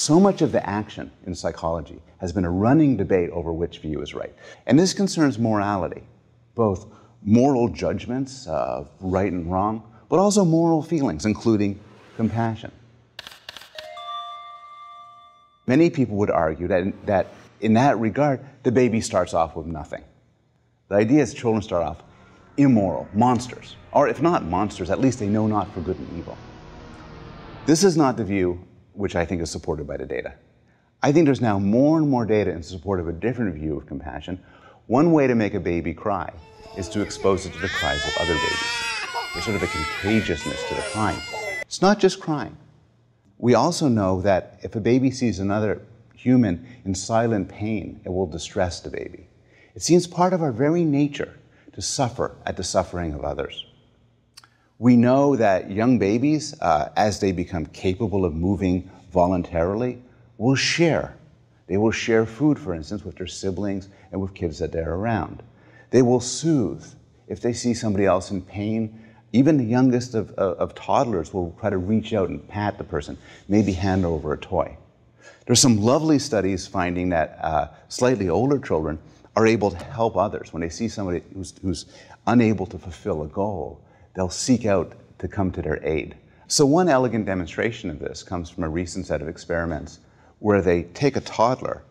So much of the action in psychology has been a running debate over which view is right. And this concerns morality, both moral judgments of right and wrong, but also moral feelings, including compassion. Many people would argue that, that in that regard, the baby starts off with nothing. The idea is children start off immoral, monsters, or if not monsters, at least they know not for good and evil. This is not the view which I think is supported by the data. I think there's now more and more data in support of a different view of compassion. One way to make a baby cry is to expose it to the cries of other babies. There's sort of a contagiousness to the crying. It's not just crying. We also know that if a baby sees another human in silent pain, it will distress the baby. It seems part of our very nature to suffer at the suffering of others. We know that young babies, uh, as they become capable of moving voluntarily, will share. They will share food, for instance, with their siblings and with kids that they're around. They will soothe. If they see somebody else in pain, even the youngest of, of, of toddlers will try to reach out and pat the person, maybe hand over a toy. There's some lovely studies finding that uh, slightly older children are able to help others. When they see somebody who's, who's unable to fulfill a goal, they'll seek out to come to their aid. So, one elegant demonstration of this comes from a recent set of experiments where they take a toddler,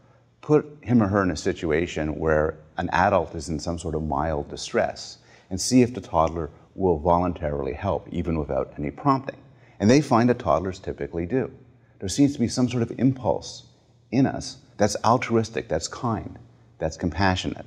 put him or her in a situation where an adult is in some sort of mild distress, and see if the toddler will voluntarily help, even without any prompting. And they find that toddlers typically do. There seems to be some sort of impulse in us that's altruistic, that's kind, that's compassionate.